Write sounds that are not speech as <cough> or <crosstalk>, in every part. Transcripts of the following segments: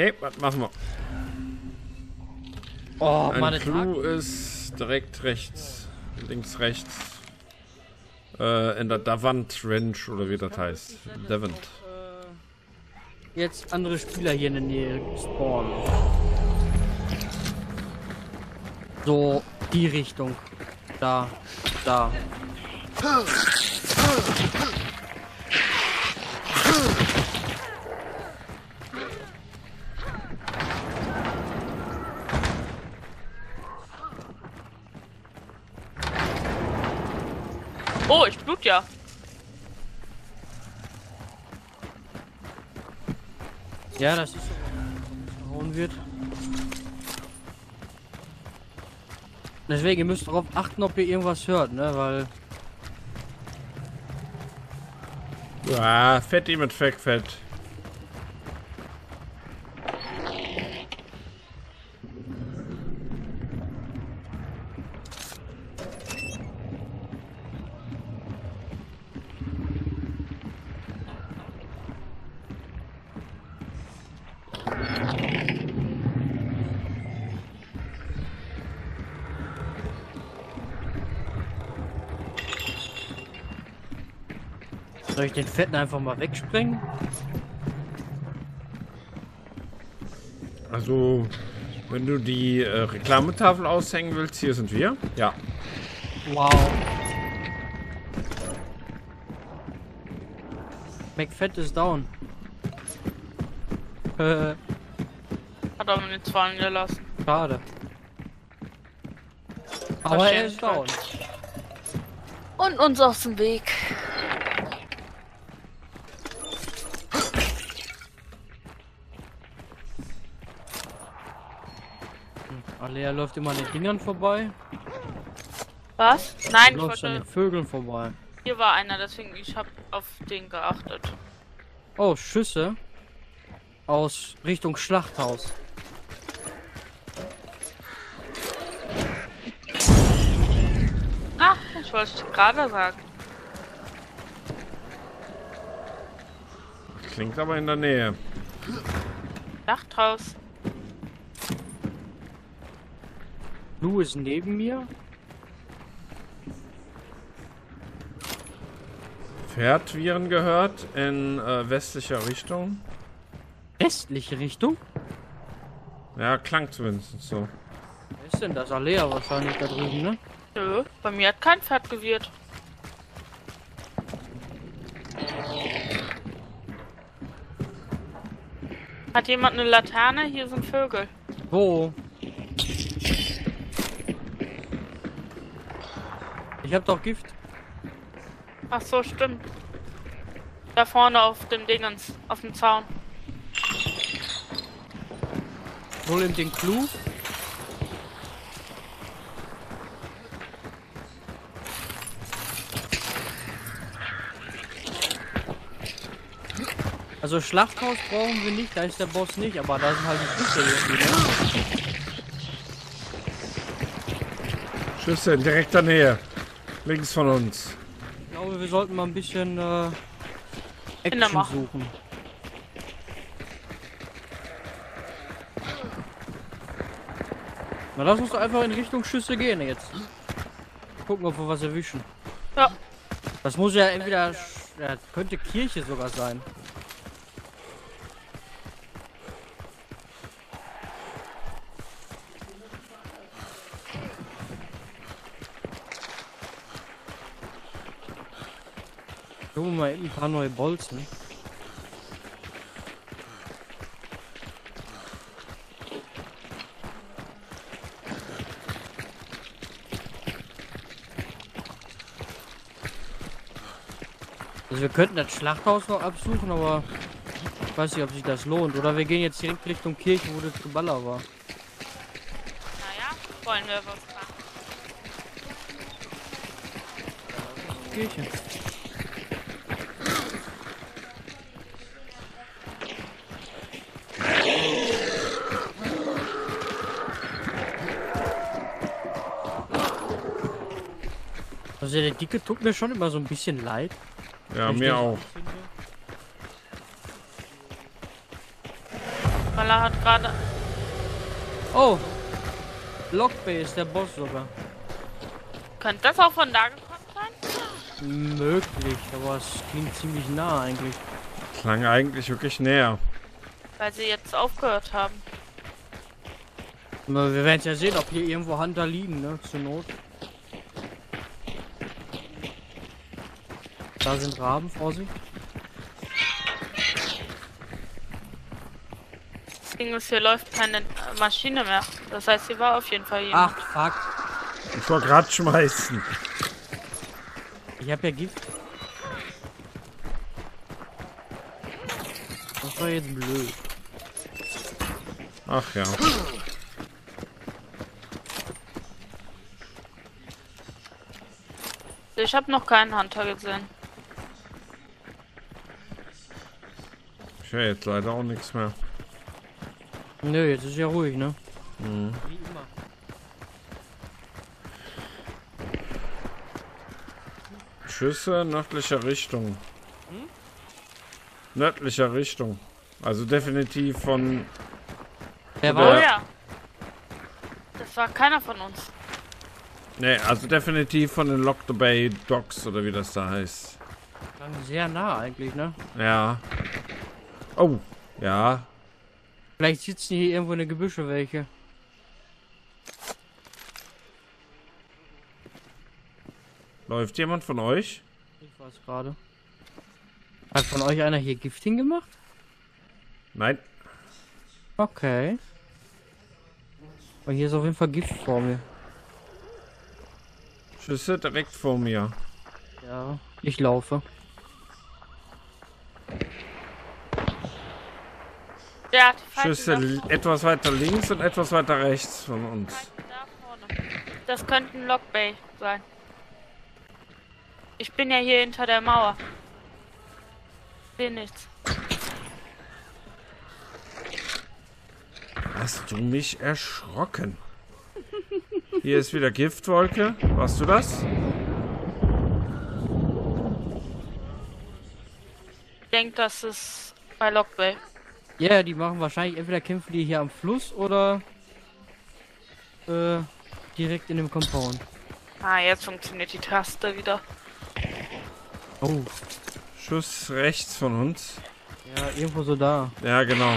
Okay, was machen wir? Oh, Ein meine Clou ist direkt rechts. Links, rechts. Äh, in der Davant Range oder wie das heißt. Davant. Jetzt andere Spieler hier in der Nähe spawnen. So, die Richtung. Da, da. Ja, das ist so, gehauen wird. Deswegen, ihr müsst darauf achten, ob ihr irgendwas hört, ne? Weil Ja, Fetti mit Feckfett. Soll ich den Fetten einfach mal wegsprengen? Also, wenn du die äh, Reklametafel aushängen willst, hier sind wir. Ja. Wow. McFett ist down. Äh, <laughs> Hat er mir nichts fallen gelassen. schade. Aber er ist down. Und uns aus dem Weg. Alea läuft immer an den Dingern vorbei. Was? Nein, ich läuft an wollte. den Vögeln vorbei. Hier war einer, deswegen ich habe auf den geachtet. Oh, Schüsse. Aus Richtung Schlachthaus. Ah, ich wollte es gerade sagen. Klingt aber in der Nähe. Nachthaus. Lou ist neben mir. Fährt, Viren gehört, in äh, westlicher Richtung. Westliche Richtung? Ja, klang zumindest so. Wer ist denn das? Alea wahrscheinlich da drüben, ne? Nö, bei mir hat kein Pferd gewirrt. Hat jemand eine Laterne? Hier sind Vögel. Wo? Ich hab doch Gift. Ach so, stimmt. Da vorne auf dem Dingens, auf dem Zaun. Hol ihm den Clou. Also Schlachthaus brauchen wir nicht, da ist der Boss nicht, aber da sind halt die Schüsse irgendwie, ne? Schüsse in direkter Nähe. Links von uns. Ich glaube, wir sollten mal ein bisschen äh, Action machen. suchen. Na, lass uns doch einfach in Richtung Schüsse gehen jetzt. Gucken, ob wir was erwischen. Ja. Das muss ja entweder... Ja, könnte Kirche sogar sein. Mal ein paar neue Bolzen. Also wir könnten das Schlachthaus noch absuchen, aber ich weiß nicht, ob sich das lohnt. Oder wir gehen jetzt direkt Richtung Kirche, wo das Geballer war. Naja, wollen wir was machen. Kirche. Also der Dicke tut mir schon immer so ein bisschen leid. Ja, mir auch. Weil er hat gerade. Oh! Lockbay ist der Boss sogar. Könnte das auch von da gekommen sein? Möglich, aber es klingt ziemlich nah eigentlich. Klang eigentlich wirklich näher. Weil sie jetzt aufgehört haben. Wir werden ja sehen, ob hier irgendwo Hunter liegen, ne? Zur Not. Da sind Raben, Vorsicht. Das Ding ist, hier läuft keine äh, Maschine mehr. Das heißt, hier war auf jeden Fall jemand. Ach, fuck. Ich wollte gerade schmeißen. Ich hab ja Gift. Das war jetzt blöd. Ach ja. Ich habe noch keinen Hunter gesehen. Ich höre jetzt leider auch nichts mehr. Nö, jetzt ist ja ruhig, ne? Mhm. Wie immer. Schüsse nördlicher Richtung. Nördlicher Richtung. Also definitiv von. Wer Oder- Oh war? ja. Das war keiner von uns. Ne, also definitiv von den Lock the Bay Docks oder wie das da heißt. Klang sehr nah eigentlich, ne? Ja. Oh, ja. Vielleicht sitzen hier irgendwo in den Gebüsche welche. Läuft jemand von euch? Ich weiß gerade. Hat von euch einer hier Gift hingemacht? Nein. Okay. Aber hier ist auf jeden Fall Gift vor mir. Schüsse direkt vor mir. Ja, ich laufe. Ja, Schüsse etwas weiter links und etwas weiter rechts von uns. Das könnten Lockbay sein. Ich bin ja hier hinter der Mauer. Sehe nichts. Hast du mich erschrocken? Hier ist wieder Giftwolke. Warst du das? Ich denke, das ist bei Lockbay. Ja, die machen wahrscheinlich entweder kämpfen die hier am Fluss oder äh, direkt in dem Compound. Ah, jetzt funktioniert die Taste wieder. Oh, Schuss rechts von uns. ja, irgendwo so da. Ja, genau.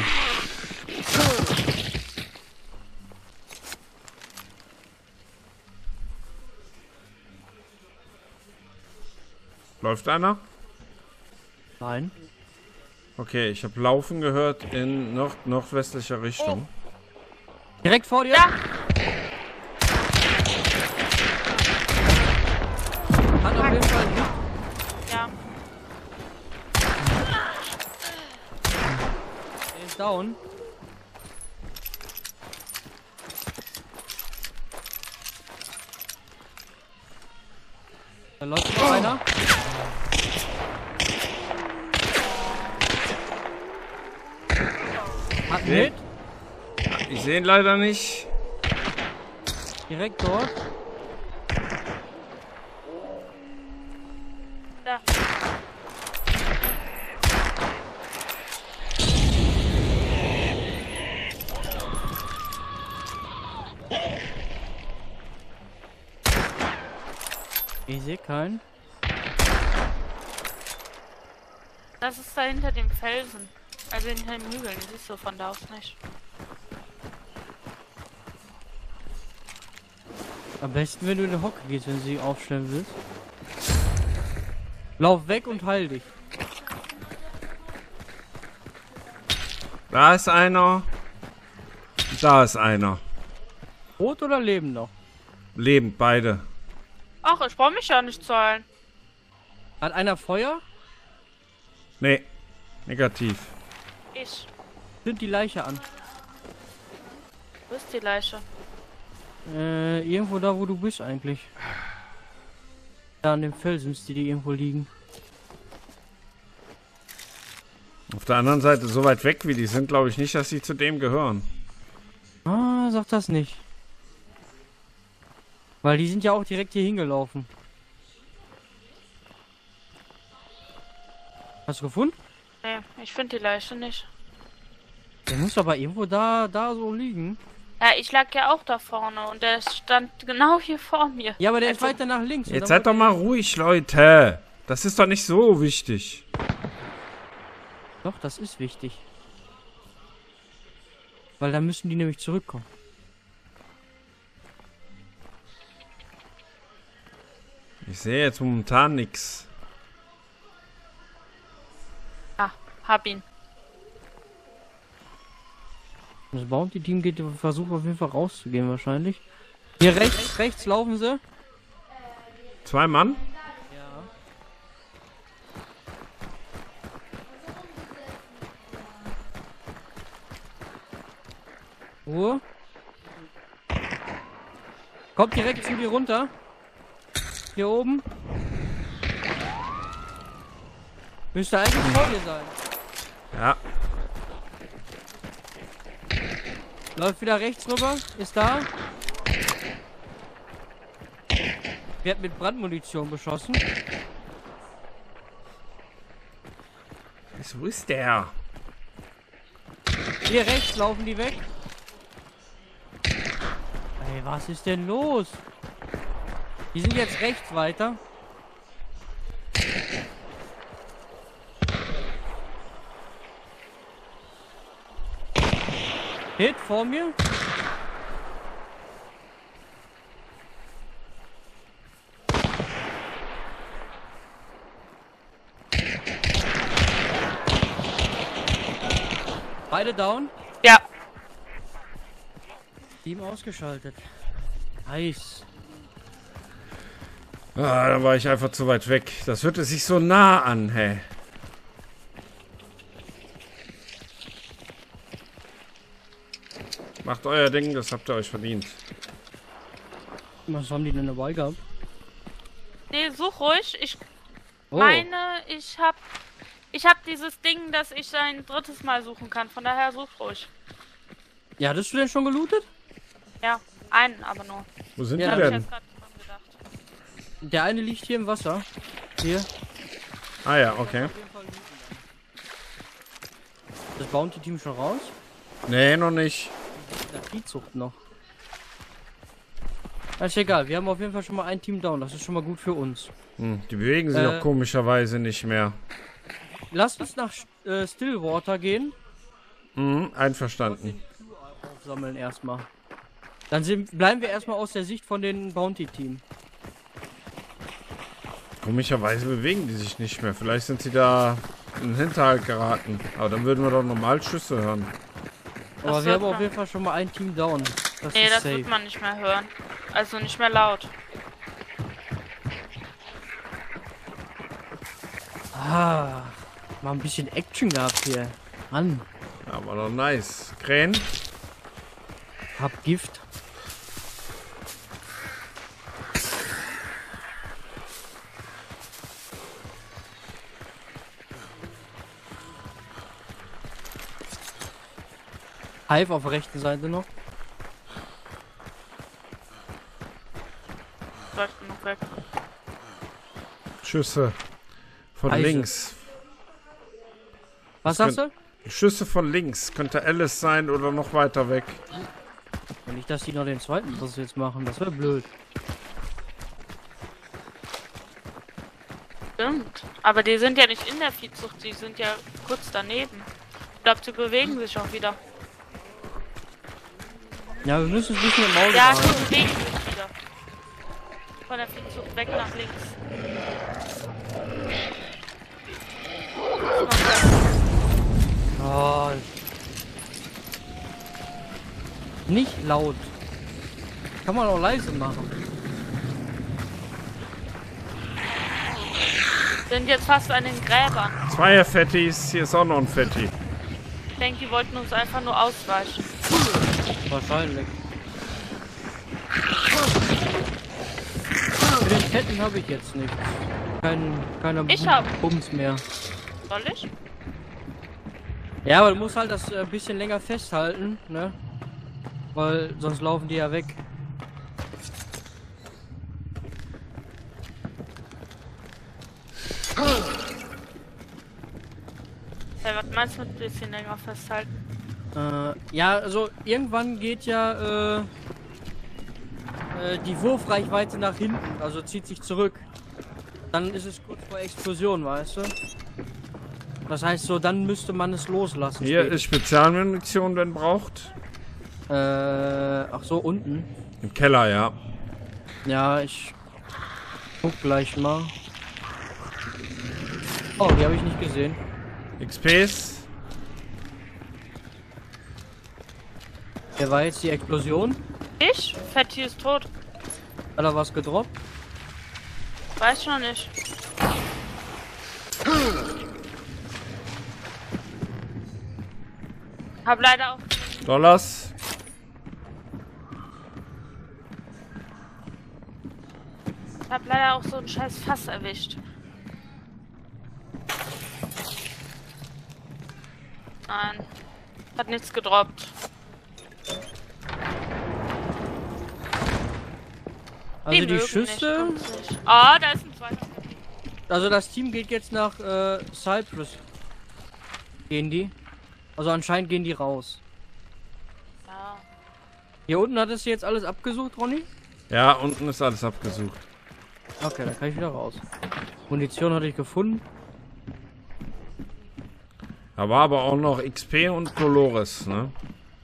Läuft einer? Nein. Okay, ich habe Laufen gehört in nord nordwestlicher Richtung. Direkt vor dir? Ja, Hat auf jeden Fall ja. Der ist down. Da läuft noch einer. Hat einen Nee. Hit. Ich sehe ihn leider nicht. Direkt dort. Da. Ich sehe keinen. Das ist da hinter dem Felsen. Also hinter den Hügeln. Siehst du von da aus nicht. Am besten, wenn du in die Hocke gehst, wenn du sie aufstellen willst. Lauf weg und heil dich. Da ist einer. Da ist einer. Rot oder leben noch? Lebend, beide. Ach, ich brauche mich ja nicht zu heilen. Hat einer Feuer? Nee. Negativ. Ich. Sind die Leiche an. Wo ist die Leiche? Äh, irgendwo da, wo du bist eigentlich. Da an dem Felsen müsste die irgendwo liegen. Auf der anderen Seite, so weit weg wie die sind, glaube ich nicht, dass sie zu dem gehören. Ah, sag das nicht. Weil die sind ja auch direkt hier hingelaufen. Hast du gefunden? Nee, ich finde die Leiche nicht. Dann Muss aber irgendwo da, da so liegen. Ja, ich lag ja auch da vorne und der stand genau hier vor mir. Ja, aber der ist Also- weiter nach links. Jetzt seid doch mal ruhig, Leute. Das ist doch nicht so wichtig. Doch, das ist wichtig. Weil dann müssen die nämlich zurückkommen. Ich sehe jetzt momentan nichts. Ah, hab ihn. Das Bounty-Team geht versucht auf jeden Fall rauszugehen wahrscheinlich. Hier rechts, rechts laufen sie. Zwei Mann? Ja. Ruhe. Kommt direkt zu dir runter. Hier oben. Müsste eigentlich vor dir sein. Ja. Läuft wieder rechts rüber. Ist da. Wird mit Brandmunition beschossen. Wo ist der? Hier rechts laufen die weg. Ey, was ist denn los? Die sind jetzt rechts weiter. Hit vor mir. Beide down. Ja, Team ausgeschaltet. Nice. Ah, da war ich einfach zu weit weg. Das hörte sich so nah an, hä? Macht euer Ding, das habt ihr euch verdient. Was haben die denn dabei gehabt? nee, such ruhig. Ich Oh, meine, ich hab. Ich hab dieses Ding, dass ich ein drittes Mal suchen kann. Von daher such ruhig. ja, hattest du denn schon gelootet? Ja, einen aber nur. Wo sind Ja, die denn? Der eine liegt hier im Wasser. Hier. Ah ja, okay. Das Bounty-Team schon raus? Nee, noch nicht. Viehzucht noch. Das ist egal, wir haben auf jeden Fall schon mal ein Team down. Das ist schon mal gut für uns. Hm, die bewegen sich Äh. auch komischerweise nicht mehr. Lasst uns nach äh, Stillwater gehen. Mhm, einverstanden. Aufsammeln erstmal. Dann sind, bleiben wir erstmal aus der Sicht von den Bounty-Team. Komischerweise bewegen die sich nicht mehr. Vielleicht sind sie da in den Hinterhalt geraten. Aber dann würden wir doch normal Schüsse hören. Aber Das wir haben auf jeden Fall schon mal ein Team down. Das Nee, ist das safe. wird man nicht mehr hören. Also nicht mehr laut. Ah, mal ein bisschen Action gehabt hier. Mann, Ja, war doch nice. Krähen? hab Gift. Hive auf der rechten Seite noch. Läuft genug weg. Schüsse. Von Eise. links. Was Das sagst du? Schüsse von links. Könnte Alice sein oder noch weiter weg. Ja, Nicht, dass die noch den zweiten Schuss jetzt machen. Das wäre blöd. Stimmt. Aber die sind ja nicht in der Viehzucht, die sind ja kurz daneben. Ich glaube, sie bewegen sich auch wieder. Ja, wir müssen ein bisschen im Auge Ja, behalten. sie bewegen sich wieder. Von der Viehzucht weg nach links. Oh. Nicht laut. Kann man auch leise machen. Sind jetzt fast an den Gräbern. Zweier Fettis. Hier ist auch noch ein Fetti. Ich denke, die wollten uns einfach nur ausweichen. Wahrscheinlich. Für den Fetten habe ich jetzt nicht. Kein, keiner Ich hab. Bums mehr. Soll ich? Ja, aber du musst halt das äh, bisschen länger festhalten, ne? Weil sonst laufen die ja weg. Hey, was meinst du mit ein bisschen länger festhalten? Äh, ja, also irgendwann geht ja äh, äh, die Wurfreichweite nach hinten, also zieht sich zurück. Dann ist es kurz vor Explosion, weißt du? Das heißt so, dann müsste man es loslassen. Hier später. ist Spezialmunition, wenn braucht. Äh, ach so, unten. Im Keller, ja. Ja, ich guck gleich mal. Oh, die habe ich nicht gesehen. XPs. Wer war jetzt die Explosion? Ich? Fetti ist tot. Hat er was gedroppt? Weiß ich noch nicht. Hab leider auch. Dollars. Hab leider auch so ein scheiß Fass erwischt. Nein. Hat nichts gedroppt. Also die, mögen Schüsse. Ah, da ist ein zweiter. Also das Team geht jetzt nach äh, Cyprus. Gehen die? Also anscheinend gehen die raus. Ja. Hier unten hattest du jetzt alles abgesucht, Ronny? Ja, unten ist alles abgesucht. Okay, dann kann ich wieder raus. Munition hatte ich gefunden. Da war aber auch noch XP und Dolores, ne?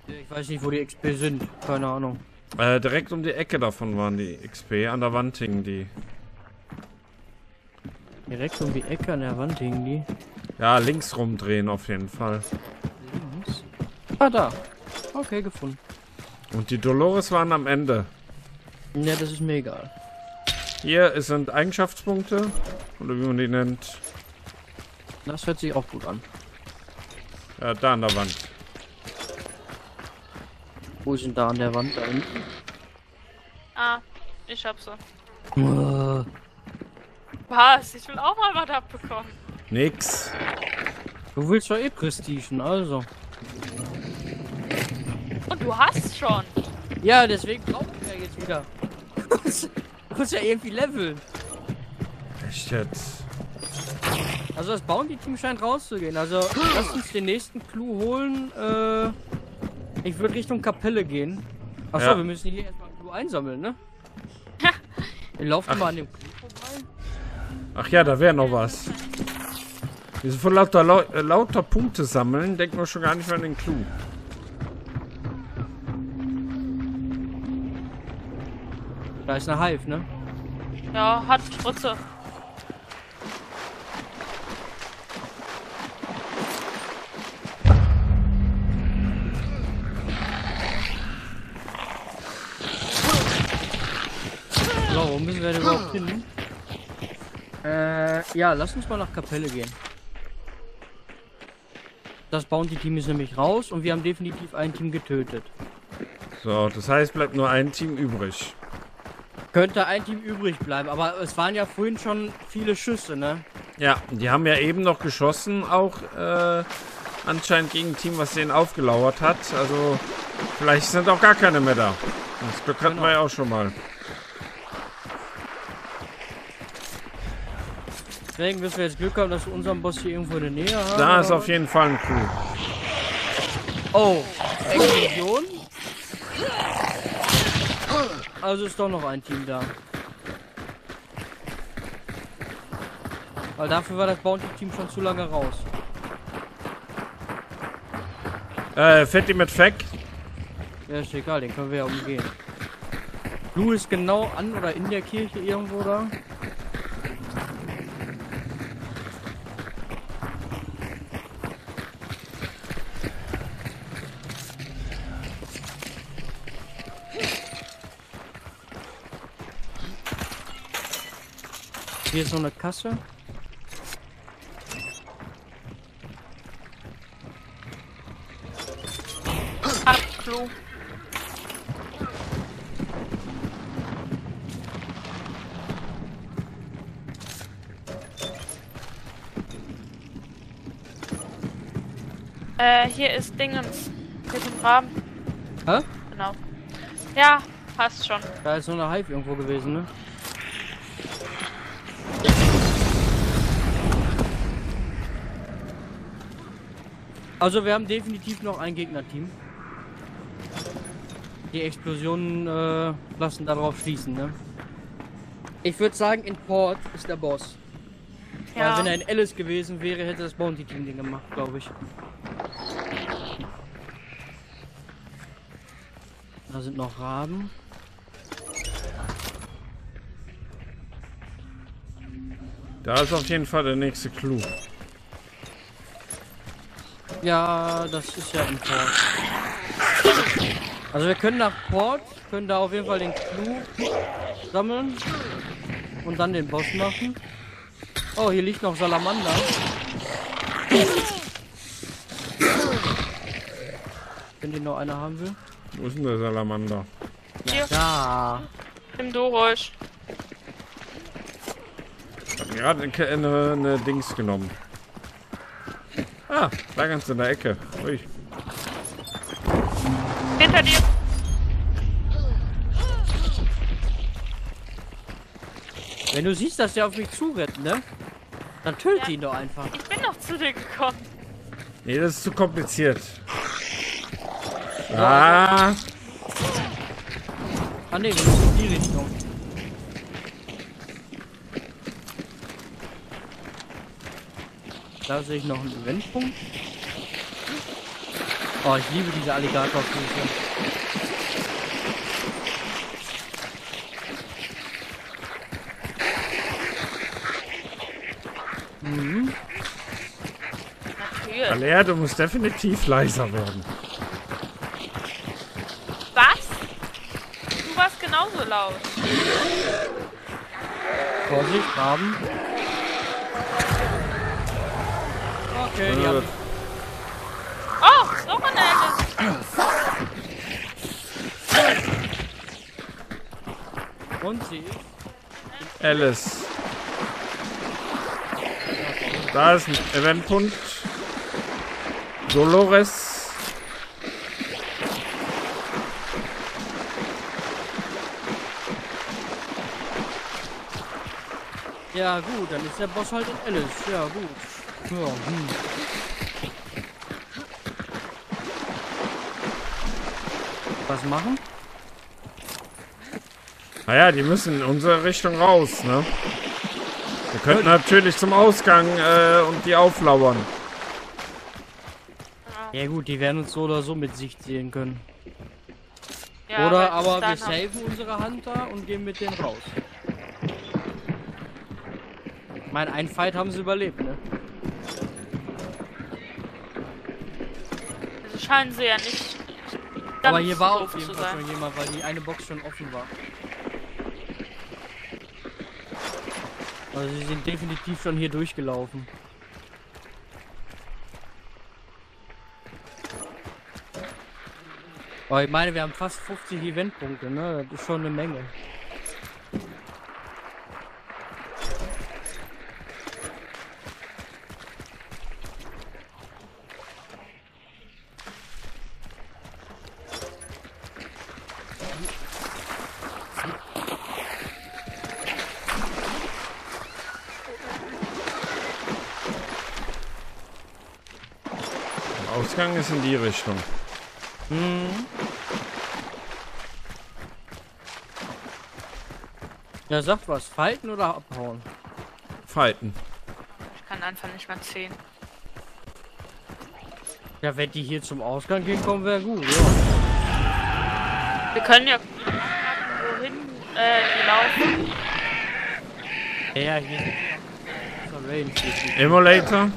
Ich weiß nicht, wo die XP sind. Keine Ahnung. Äh, direkt um die Ecke davon waren die XP. An der Wand hingen die. Direkt um die Ecke an der Wand hingen die. Ja, links rumdrehen auf jeden Fall. Links. Ah, da. Okay, gefunden. Und die Dolores waren am Ende. Ja, das ist mir egal. Hier sind Eigenschaftspunkte. Oder wie man die nennt. Das hört sich auch gut an. Ja, da an der Wand. Wo ist denn da an der Wand da hinten? Ah, ich hab so. Was? Ich will auch mal was abbekommen. Nix. Du willst doch eh Prestigen, also. Und du hast schon. Ja, deswegen brauche ich ja jetzt wieder. <laughs> Du musst ja irgendwie leveln. Echt jetzt? Also das Bounty-Team scheint rauszugehen. Also lass uns den nächsten Clou holen. Äh, ich würde Richtung Kapelle gehen. Achso, Ja. wir müssen hier erstmal Clou einsammeln, ne? <laughs> Wir laufen mal an dem Clou vorbei. Ach ja, da wäre noch was. Wir sind von lauter, lau äh, lauter Punkte sammeln, denken wir schon gar nicht mehr an den Clou. Da ist eine Hive, ne? Ja, hat Rutze. Wo müssen wir denn überhaupt hin? Äh, ja, lass uns mal nach Kapelle gehen. Das Bounty-Team ist nämlich raus und wir haben definitiv ein Team getötet. So, das heißt, bleibt nur ein Team übrig. Könnte ein Team übrig bleiben, aber es waren ja vorhin schon viele Schüsse, ne? Ja, die haben ja eben noch geschossen, auch äh, anscheinend gegen ein Team, was denen aufgelauert hat. Also, vielleicht sind auch gar keine mehr da. Das Glück hatten Genau. wir ja auch schon mal. Deswegen müssen wir jetzt Glück haben, dass wir unseren Boss hier irgendwo in der Nähe haben. Da ist auf jeden Fall ein was? Oh, Explosion? Also ist doch noch ein Team da. Weil dafür war das Bounty-Team schon zu lange raus. Äh, Fetti mit Feck. Ja, ist egal, den können wir ja umgehen. Blue ist genau an oder in der Kirche irgendwo da. Hier ist noch eine Kasse. Äh, hier ist Dingens. Mit dem Rahmen. Hä? Genau. Ja, passt schon. Da ist nur eine Hive irgendwo gewesen, ne? Also wir haben definitiv noch ein Gegnerteam. Die Explosionen äh, lassen darauf schließen, ne? Ich würde sagen, in Port ist der Boss. Ja. Weil wenn er in Alice gewesen wäre, hätte das Bounty-Team den gemacht, glaube ich. Da sind noch Raben. Da ist auf jeden Fall der nächste Clou. Ja, das ist ja in Port. Also wir können nach Port, können da auf jeden Fall den Clou sammeln und dann den Boss machen. Oh, hier liegt noch Salamander. Wenn die noch einer haben will. Wo ist denn der Salamander? Hier, Ja. nimm du ruhig. Ich hab gerade eine, eine, eine Dings genommen. Ah, da ganz in der Ecke. Ui. Hinter dir. Wenn du siehst, dass der auf mich zurennt, ne? Dann töte Ja. ihn doch einfach. Ich bin noch zu dir gekommen. Nee, das ist zu kompliziert. Ah, Ah ne, wir müssen in die Richtung. Da sehe ich noch einen Eventpunkt. Oh, ich liebe diese Alligatorfüße. Mhm. Natürlich. Alea, du musst definitiv leiser werden. Was? Du warst genauso laut. Vorsicht, Raben. Okay, die haben Oh, noch eine Alice. und sie ist. Alice. Da ist ein Eventpunkt. Dolores. Ja gut, dann ist der Boss halt in Alice. Ja gut. Ja, hm. Was machen? Naja, die müssen in unsere Richtung raus, ne? Wir könnten natürlich zum Ausgang äh, und die auflauern. Ja gut, die werden uns so oder so mit Sicht sehen können. Ja, oder weil aber wir saven unsere Hunter und gehen mit denen raus. Ich meine, einen Fight haben sie überlebt, ne? Scheinen sie ja nicht. Aber hier war auf jeden Fall schon jemand, weil die eine Box schon offen war. Also sie sind definitiv schon hier durchgelaufen. Aber ich meine, wir haben fast 50 Eventpunkte, ne? Das ist schon eine Menge. Der Ist in die Richtung. Hm. Ja, sagt was. Falten oder abhauen? Fighten. Ich kann einfach nicht mehr zählen. Ja, wenn die hier zum Ausgang gehen, kommen wäre gut, ja. Wir können ja wohin äh, laufen. Ja, hier. Emulator.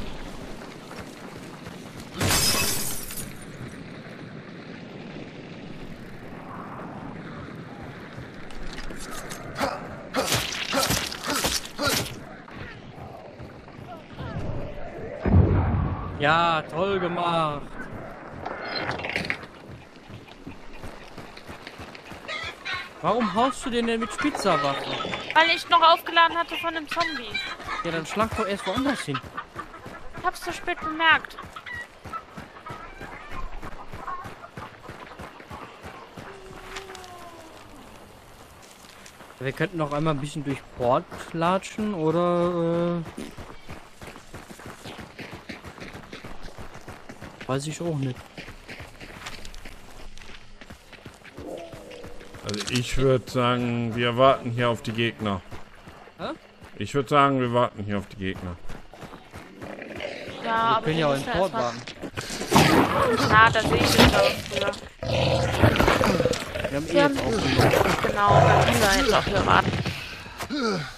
Ja, toll gemacht. Warum haust du den denn mit Spitzerwaffe? Weil ich noch aufgeladen hatte von dem Zombie. Ja, dann schlag doch erst woanders hin. Ich hab's zu spät bemerkt. Wir könnten noch einmal ein bisschen durch Port latschen oder äh Weiß ich auch nicht. Also ich würde sagen, wir warten hier auf die Gegner. Hä? Ich würde sagen, wir warten hier auf die Gegner. Ja, aber können wir ja auch in Port warten. Na, da sehe ich jetzt auch früher. Wir haben eh jetzt aufgenommen. Genau, da können wir jetzt auch hier warten.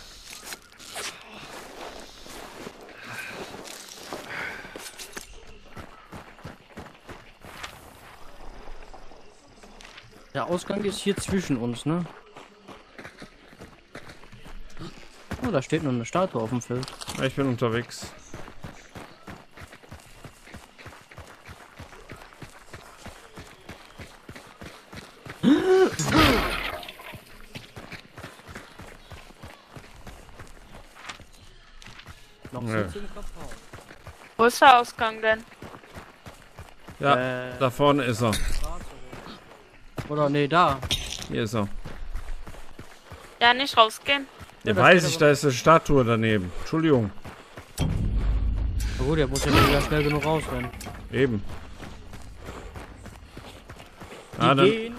Der Ausgang ist hier zwischen uns, ne? Oh, da steht noch eine Statue auf dem Feld. Ich bin unterwegs. Noch Nö. Wo ist der Ausgang denn? Ja, Äh, da vorne ist er. Oder nee, da. Hier ist er. Ja, nicht rausgehen. Ja, da weiß ich, aber- da ist eine Statue daneben. Entschuldigung. Na gut, der muss ja wieder schnell genug rausrennen. Eben. Die Ah, dann, gehen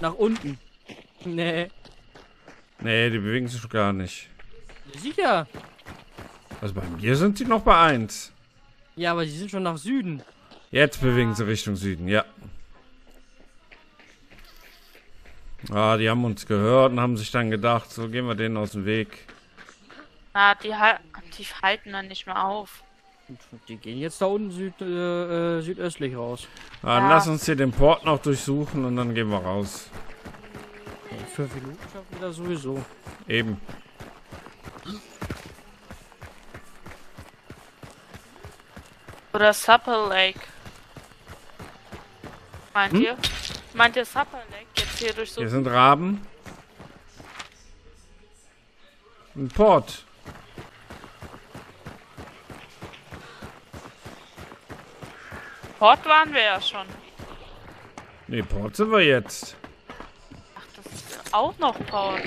nach unten. <laughs> Nee. nee, die bewegen sich gar nicht. Sicher. Also bei mir sind sie noch bei 1. Ja, aber sie sind schon nach Süden. Jetzt bewegen sie Richtung Süden, ja. Ah, die haben uns gehört und haben sich dann gedacht, so gehen wir denen aus dem Weg. Na, die, hal- die halten dann nicht mehr auf. Die gehen jetzt da unten süd, äh, äh, südöstlich raus. Ah, Dann Ja. lass uns hier den Port noch durchsuchen und dann gehen wir raus. In fünf Minuten schaffen wir das sowieso. Eben. Oder Supper Lake. Meint Hm? ihr? Meint ihr Supper Lake hier durch so... Hier sind Raben. Ein Port. Port waren wir ja schon. Nee, Port sind wir jetzt. Ach, das ist auch noch Port.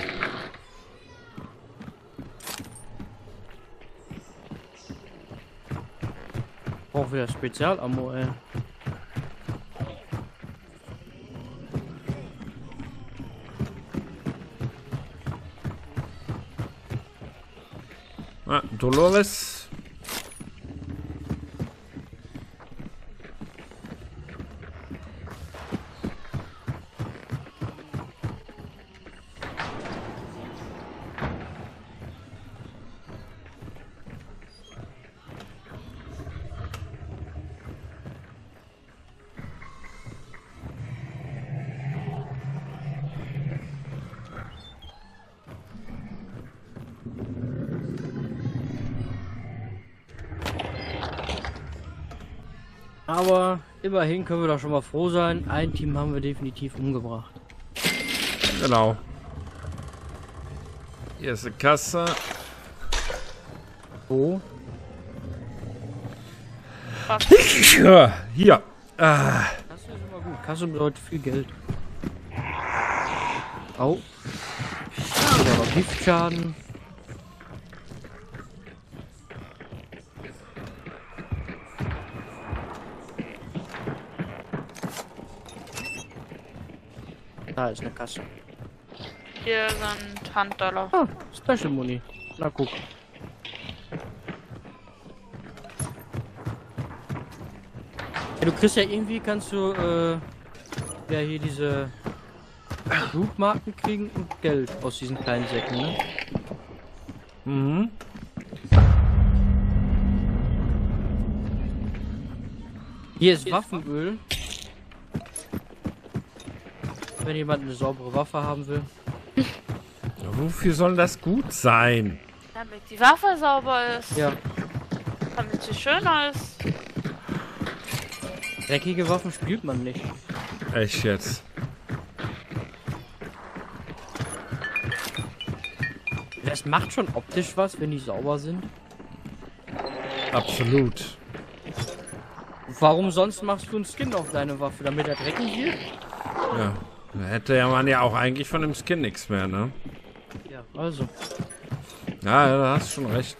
Brauchen wir Spezialammo, ey. Ah, Dolores. Aber immerhin können wir doch schon mal froh sein. Ein Team haben wir definitiv umgebracht. Genau. Hier ist eine Kasse. Wo? Ja, hier. Ah, Das ist immer gut. Kasse bedeutet viel Geld. Au. Noch Giftschaden. Da ist eine Kasse. Hier sind Handdollar. Ah, Special Money. Na guck. Ja, du kriegst ja irgendwie, kannst du, äh, ja hier diese Blutmarken kriegen und Geld aus diesen kleinen Säcken, ne? mhm. Hier ist Waffenöl. Wenn jemand eine saubere Waffe haben will. Ja, Wofür soll das gut sein? Damit die Waffe sauber ist. Ja, Damit sie schöner ist. dreckige Waffen spielt man nicht. Echt jetzt? Das macht schon optisch was, wenn die sauber sind. Absolut. Warum sonst machst du einen Skin auf deine Waffe, damit er dreckig wird? Ja. Hätte ja man ja auch eigentlich von dem Skin nichts mehr, ne? Ja, also. Ja, ja, da hast du schon recht.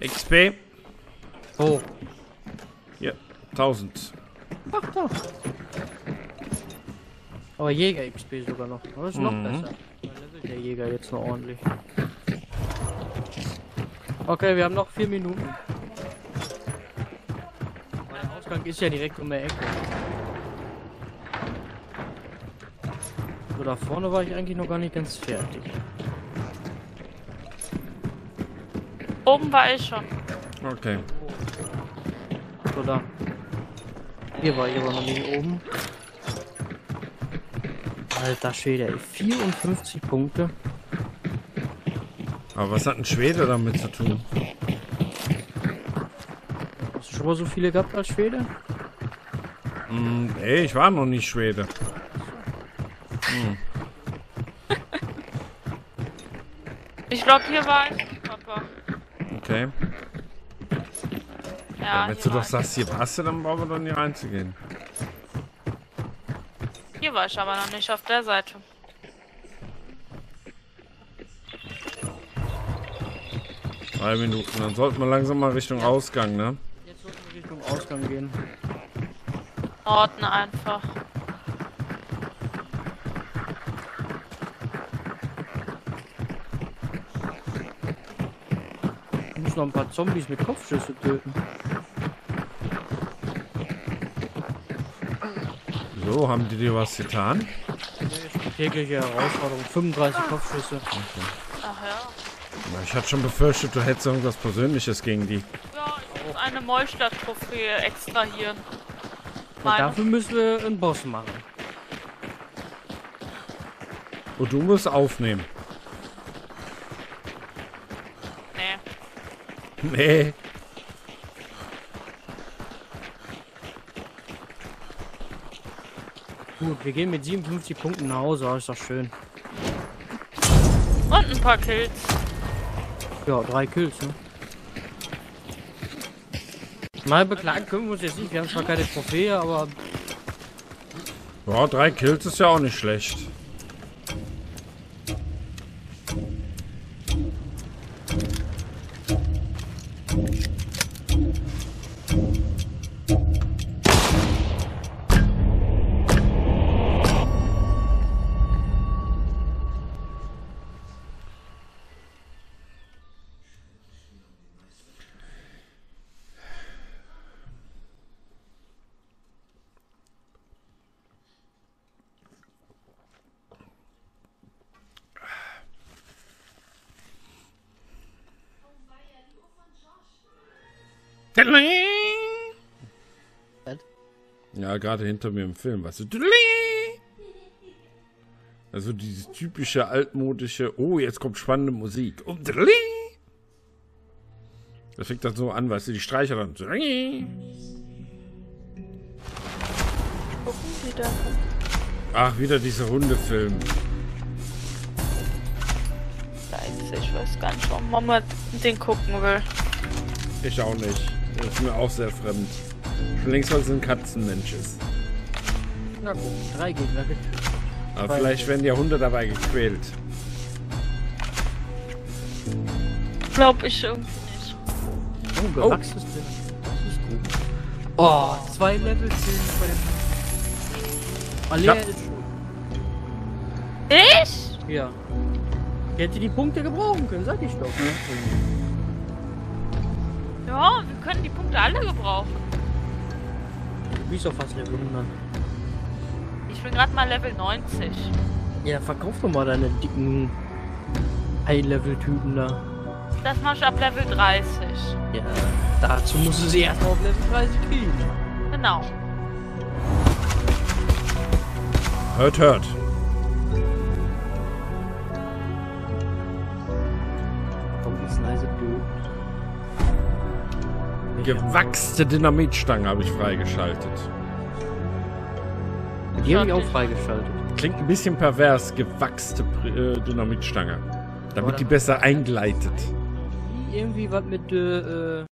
XP. Oh. Hier, 1000. Ach doch. Aber Jäger XP sogar noch. Das ist noch Mhm. besser. Der Jäger jetzt noch ordentlich. Okay, wir haben noch vier Minuten. Mein Ausgang ist ja direkt um der Ecke. So, da vorne war ich eigentlich noch gar nicht ganz fertig. Oben war ich schon. Okay. So, da. Hier war ich aber noch nicht oben. Alter Schwede, ey. 54 Punkte. Aber was hat ein Schwede damit zu tun? Hast du schon mal so viele gehabt als Schwede? Hm, ey, ich war noch nicht Schwede. <laughs> Ich glaube, hier war ich. Papa. Okay. Ja, Wenn hier, du doch sagst, hier warst du, dann brauchen wir doch nicht reinzugehen. hier war ich aber noch nicht auf der Seite. Drei Minuten. Dann sollten wir langsam mal Richtung Ausgang, ne? Jetzt sollten wir Richtung Ausgang gehen. Orten einfach. Noch ein paar Zombies mit Kopfschüsse töten. So, haben die dir was getan? Tägliche Herausforderung, 35 Kopfschüsse. Ach ja. Ich hatte schon befürchtet, du hättest irgendwas Persönliches gegen die. Ja, ich muss eine Molstadt-Trophäe extrahieren. Ja, dafür müssen wir einen Boss machen. Und du musst aufnehmen. <laughs> Nee. Gut, wir gehen mit 57 Punkten nach Hause, oh, ist doch schön. Und ein paar Kills. Ja, drei Kills, ne? Mal beklagen können wir uns jetzt nicht, wir haben zwar keine Trophäe, aber Ja, drei Kills ist ja auch nicht schlecht. Ja, gerade hinter mir im Film, weißt du. Also dieses typische altmodische, oh, jetzt kommt spannende Musik. Und das fängt dann so an, weißt du, die Streicher dann. Ach, wieder dieser Hundefilm. Scheiße, ich weiß gar nicht, warum Mama den gucken will. Ich auch nicht. Das ist mir auch sehr fremd. Schon längst, weil es ein Katzenmensch ist. na gut, drei Gegner getötet. Aber vielleicht werden ja Hunde dabei gequält. Glaub ich irgendwie nicht. Oh, gewachsenes Bild. Das ist gut. Oh, zwei Level fehlen bei dem. Alea Ja. ist schon. Ich? Ja. Ich hätte die Punkte gebrauchen können, sag ich doch. Ja, wir können die Punkte alle gebrauchen. Du bist doch fast Level 100. Ich bin gerade mal Level 90. Ja, verkauf doch mal deine dicken High-Level-Typen da. Das mach ich ab Level 30. Ja, dazu musst du sie erstmal auf Level 30 kriegen. Genau. Hört, hört. Komm, ist leise blöd. Gewachste Dynamitstange habe ich freigeschaltet. Die habe ich auch freigeschaltet. Klingt ein bisschen pervers, gewachste äh, Dynamitstange. Damit die besser eingleitet. Irgendwie was mit äh, äh,